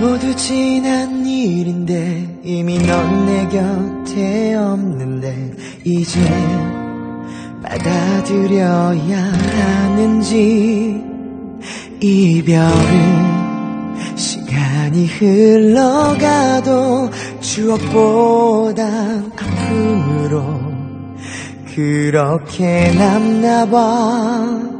모두 지난 일인데 이미 넌 내 곁에 없는데 이제 받아들여야 하는지 이별은 시간이 흘러가도 추억보단 아픔으로 그렇게 남나봐.